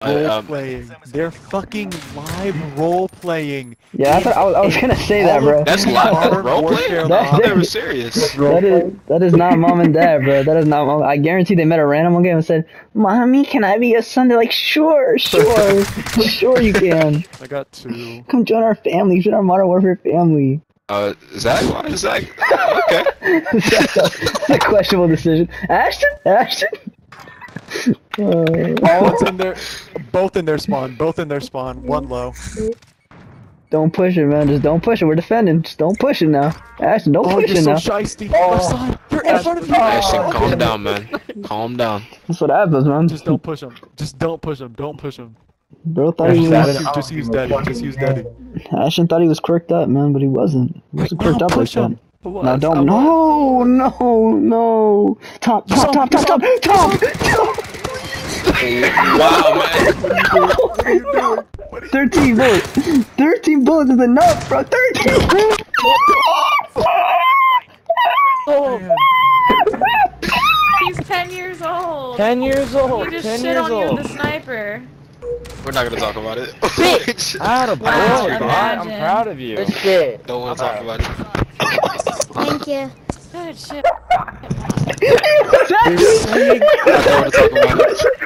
I, role um, playing. They're fucking live role playing. Yeah, I thought I was, I was gonna say that, bro. That's live Modern role Warfare playing. That- I they were serious. That is that is not mom and dad, bro. That is not mom. I guarantee they met a random one game and said, "Mommy, can I be your son?" They're like, "Sure, sure, sure you can. I got two. Come join our family. Join our Modern Warfare family." Uh, Zach, why is Zach? Okay. That's a, that's a questionable decision. Ashton, Ashton. Uh, Both in their, both in their spawn. Both in their spawn. One low. don't push it, man. Just don't push it. We're defending. Just don't push it now. Ashton, don't Oh, push you're it so now. shisty. Left side. You're in front of me. Ashton, calm down, man. Calm down. That's what happens, man. Just don't push him. Just don't push him. Don't push him. Bro thought he Just, was. just use daddy. Just use daddy. Ashton thought he was quirked up, man, but he wasn't. He wasn't quirked No, up like push that. Him. What? No, don't. No, no, no. Top, top, top, top, top, top, top. Wow, man. What are you doing? What are you 13 bullets. 13 bullets is enough, bro. 13. doing? He's 10 years old. 10 years old. He just 10 shit years on you old. with the sniper. We're not gonna talk about it. Out of boy, Wow, man. I'm proud of you. Good shit. Don't want to talk about it. Thank you. Good shit. he was actually, I don't want to talk about it.